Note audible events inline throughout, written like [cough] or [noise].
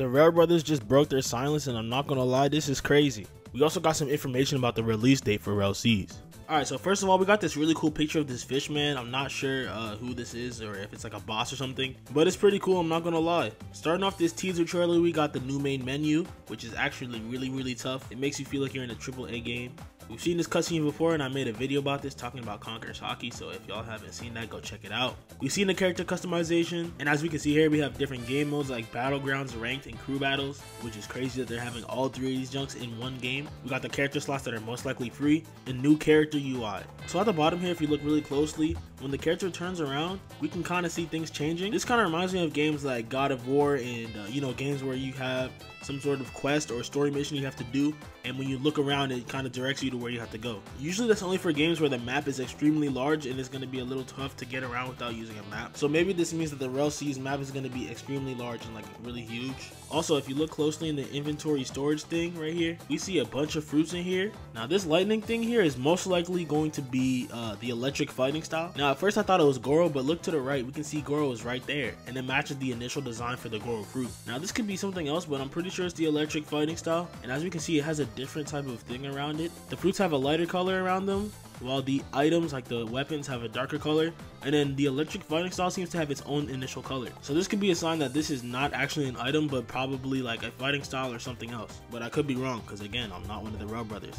The Rell Brothers just broke their silence, and I'm not gonna lie, this is crazy. We also got some information about the release date for Rell Seas. Alright, so first of all, we got this really cool picture of this fish man. I'm not sure uh, who this is or if it's like a boss or something, but it's pretty cool, I'm not gonna lie. Starting off this teaser trailer, we got the new main menu, which is actually really, really tough. It makes you feel like you're in a AAA game. We've seen this cutscene before and I made a video about this talking about Conqueror's Haki, so if y'all haven't seen that, go check it out. We've seen the character customization, and as we can see here, we have different game modes like Battlegrounds, Ranked, and Crew Battles, which is crazy that they're having all three of these junks in one game. We got the character slots that are most likely free, and new character UI. So at the bottom here, if you look really closely, when the character turns around, we can kind of see things changing. This kind of reminds me of games like God of War and, uh, you know, games where you have some sort of quest or story mission you have to do and when you look around it kind of directs you to where you have to go. Usually that's only for games where the map is extremely large and it's going to be a little tough to get around without using a map. So maybe this means that the Rell Seas map is going to be extremely large and like really huge. Also if you look closely in the inventory storage thing right here, we see a bunch of fruits in here. Now this lightning thing here is most likely going to be uh, the electric fighting style. Now at first I thought it was Goro but look to the right we can see Goro is right there and it matches the initial design for the Goro fruit. Now this could be something else but I'm pretty sure it's the electric fighting style and as we can see it has a different type of thing around it. The fruits have a lighter color around them, while the items like the weapons have a darker color and then the electric fighting style seems to have its own initial color. So this could be a sign that this is not actually an item but probably like a fighting style or something else. But i could be wrong because again i'm not one of the Rell brothers.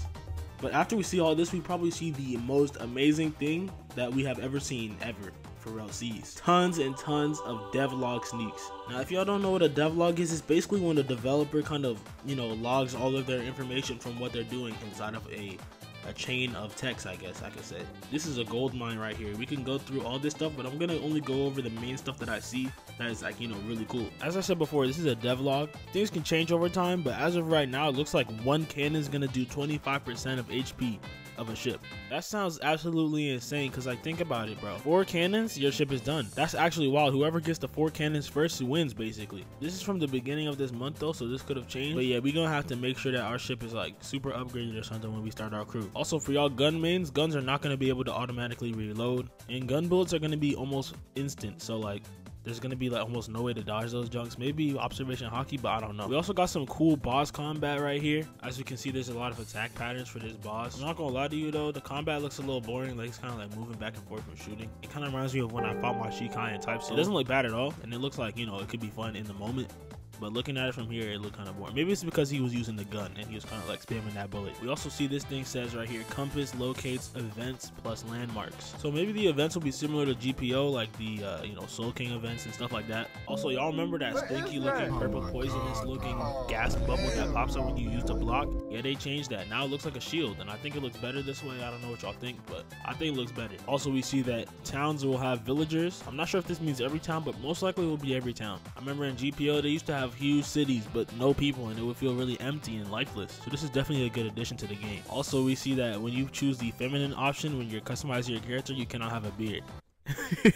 But after we see all this we probably see the most amazing thing that we have ever seen ever for Rell Seas. Tons and tons of devlog sneaks. Now, if y'all don't know what a devlog is, it's basically when the developer kind of, you know, logs all of their information from what they're doing inside of a a chain of text, I guess I could say. This is a gold mine right here. We can go through all this stuff, but I'm gonna only go over the main stuff that I see that is like, you know, really cool. As I said before, this is a devlog. Things can change over time, but as of right now, it looks like one cannon is gonna do 25% of HP of a ship. That sounds absolutely insane because like think about it bro. Four cannons, your ship is done. That's actually wild. Whoever gets the four cannons first wins basically. This is from the beginning of this month though so this could have changed. But yeah we gonna have to make sure that our ship is like super upgraded or something when we start our crew. Also for y'all gunmen, guns are not gonna be able to automatically reload and gun bullets are gonna be almost instant. So like there's gonna be like almost no way to dodge those junks. Maybe observation haki, but I don't know. We also got some cool boss combat right here. As you can see, there's a lot of attack patterns for this boss. I'm not gonna lie to you though, the combat looks a little boring. Like it's kind of like moving back and forth from shooting. It kind of reminds me of when I fought my Shikai in Type C. It doesn't look bad at all, and it looks like you know it could be fun in the moment but looking at it from here, it looked kind of boring. Maybe it's because he was using the gun and he was kind of like spamming that bullet. We also see this thing says right here, compass locates events plus landmarks. So maybe the events will be similar to GPO, like the, uh, you know, Soul King events and stuff like that. Also, y'all remember that stinky looking purple poisonous looking gas bubble that pops up when you use the block? Yeah, they changed that. Now it looks like a shield and I think it looks better this way. I don't know what y'all think, but I think it looks better. Also, we see that towns will have villagers. I'm not sure if this means every town, but most likely it will be every town. I remember in GPO, they used to have have huge cities but no people and it would feel really empty and lifeless. So this is definitely a good addition to the game. Also, we see that when you choose the feminine option, when you're customizing your character, you cannot have a beard. [laughs]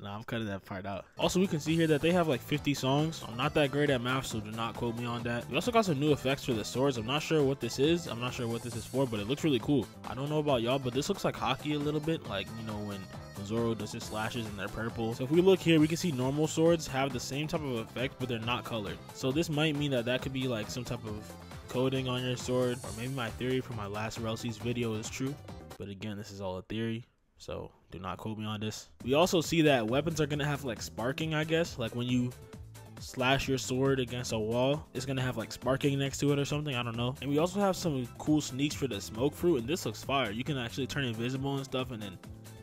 nah, I'm cutting that part out. Also, we can see here that they have like 50 songs. I'm not that great at math, so do not quote me on that. We also got some new effects for the swords. I'm not sure what this is. I'm not sure what this is for, but it looks really cool. I don't know about y'all, but this looks like haki a little bit. Like, you know, when Zoro does his slashes and they're purple. So if we look here, we can see normal swords have the same type of effect, but they're not colored. So this might mean that that could be like some type of coding on your sword, or maybe my theory from my last Rell Seas video is true. But again, this is all a theory. So do not quote me on this. We also see that weapons are gonna have like sparking, I guess. Like when you slash your sword against a wall, it's gonna have like sparking next to it or something. I don't know. And we also have some cool sneaks for the smoke fruit, and this looks fire. You can actually turn invisible and stuff, and then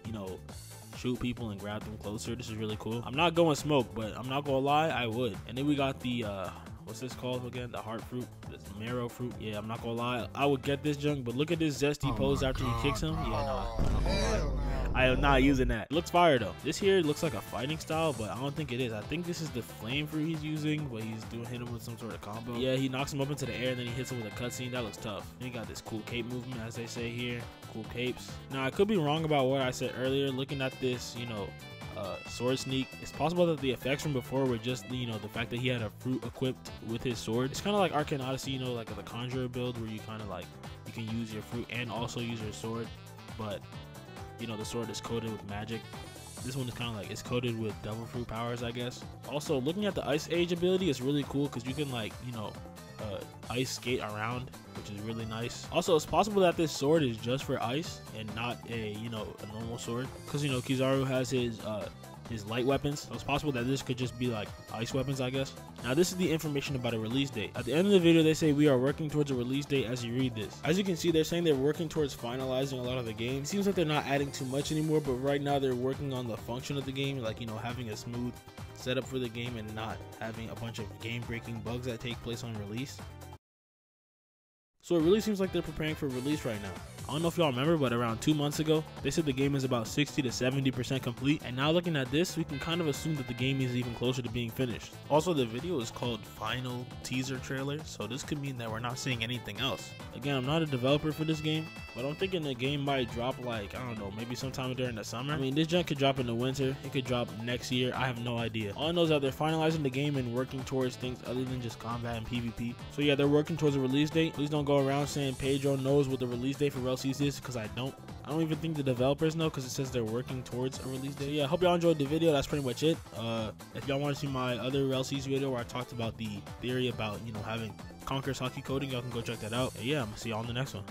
you know shoot people and grab them closer. This is really cool. I'm not going smoke, but I'm not gonna lie, I would. And then we got the uh what's this called again? The heart fruit, this marrow fruit. Yeah, I'm not gonna lie, I would get this junk, but look at this zesty oh pose after God. he kicks him. Yeah, no, I am not using that. It looks fire though. This here looks like a fighting style, but I don't think it is. I think this is the flame fruit he's using, but he's doing hit him with some sort of combo. Yeah, he knocks him up into the air, and then he hits him with a cutscene. That looks tough. And he got this cool cape movement, as they say here. Cool capes. Now, I could be wrong about what I said earlier. Looking at this, you know, uh, sword sneak. It's possible that the effects from before were just, you know, the fact that he had a fruit equipped with his sword. It's kind of like Arcane Odyssey, you know, like the Conjurer build where you kind of like, you can use your fruit and also use your sword. But, you know, the sword is coated with magic. this one is kind of like it's coated with devil fruit powers, I guess. Also, looking at the ice age ability is really cool because you can like you know uh, ice skate around, which is really nice. Also, it's possible that this sword is just for ice and not a you know a normal sword because you know Kizaru has his uh, his light weapons. So it's possible that this could just be like ice weapons, I guess. Now this is the information about a release date. At the end of the video, they say we are working towards a release date as you read this. As you can see, they're saying they're working towards finalizing a lot of the game. It seems like they're not adding too much anymore, but right now they're working on the function of the game, like, you know, having a smooth setup for the game and not having a bunch of game breaking bugs that take place on release. So it really seems like they're preparing for release right now. I don't know if y'all remember, but around two months ago, they said the game is about 60 to 70% complete. And now looking at this, we can kind of assume that the game is even closer to being finished. Also, the video is called Final Teaser Trailer, so this could mean that we're not seeing anything else. Again, I'm not a developer for this game, but I'm thinking the game might drop like, I don't know, maybe sometime during the summer. I mean, this gen could drop in the winter, it could drop next year, I have no idea. All I know is that they're finalizing the game and working towards things other than just combat and PvP. So yeah, they're working towards a release date. Please don't go around saying Pedro knows what the release date for Rell Seas is, because I don't. I don't even think the developers know because it says they're working towards a release date. Yeah, I hope y'all enjoyed the video. That's pretty much it. Uh, if y'all want to see my other Rell Seas video where I talked about the theory about, you know, having Conqueror's haki coding, y'all can go check that out. And yeah, I'm going to see y'all in the next one.